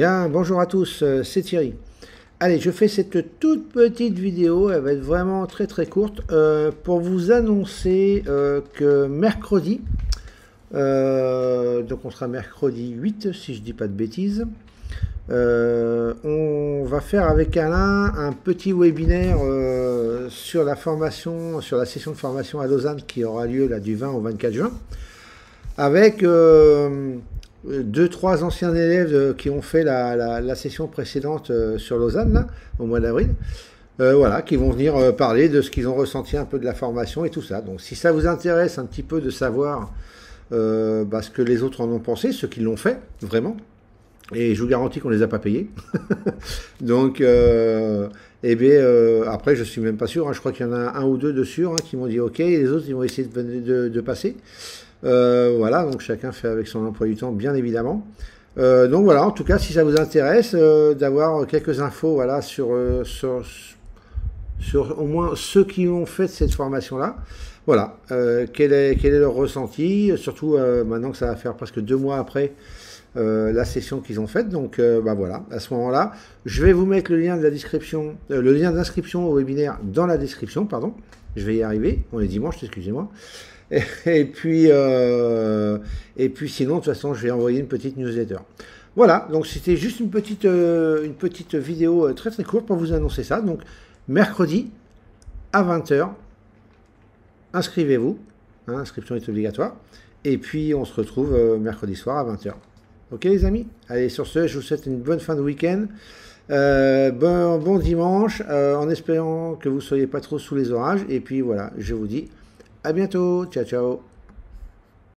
Bonjour à tous, euh, c'est Thierry. Allez, je fais cette toute petite vidéo, elle va être vraiment très très courte, euh, pour vous annoncer euh, que mercredi, donc on sera mercredi 8 si je dis pas de bêtises, on va faire avec Alain un petit webinaire sur la formation, sur la session de formation à Lausanne qui aura lieu là du 20 au 24 juin, avec deux, trois anciens élèves euh, qui ont fait la, session précédente euh, sur Lausanne, au mois d'avril. Euh, voilà, qui vont venir parler de ce qu'ils ont ressenti un peu de la formation et tout ça. Donc si ça vous intéresse un petit peu de savoir bah, ce que les autres en ont pensé, ceux qui l'ont fait, vraiment, et je vous garantis qu'on ne les a pas payés. Donc, eh bien, après, je suis même pas sûr, hein. je crois qu'il y en a un ou deux de hein, qui m'ont dit OK, et les autres, ils vont essayer de passer. Euh, voilà, donc chacun fait avec son emploi du temps, bien évidemment. Euh, donc voilà, en tout cas, si ça vous intéresse euh, d'avoir quelques infos voilà, sur, sur, au moins ceux qui ont fait cette formation-là, voilà, quel, est, quel est leur ressenti, surtout maintenant que ça va faire presque deux mois après la session qu'ils ont faite. Donc bah voilà, à ce moment-là, je vais vous mettre le lien de la description, le lien d'inscription au webinaire dans la description, pardon. Je vais y arriver. On est dimanche, excusez-moi. Et, puis, euh, et puis sinon, de toute façon, je vais envoyer une petite newsletter. Voilà, donc c'était juste une petite, euh, une petite vidéo euh, très très courte pour vous annoncer ça. Donc mercredi à 20h, inscrivez-vous. Hein, l'inscription est obligatoire. Et puis on se retrouve mercredi soir à 20h. Ok les amis? Allez, sur ce, je vous souhaite une bonne fin de week-end. bon, bon dimanche, en espérant que vous ne soyez pas trop sous les orages. Et puis voilà, je vous dis à bientôt. Ciao, ciao.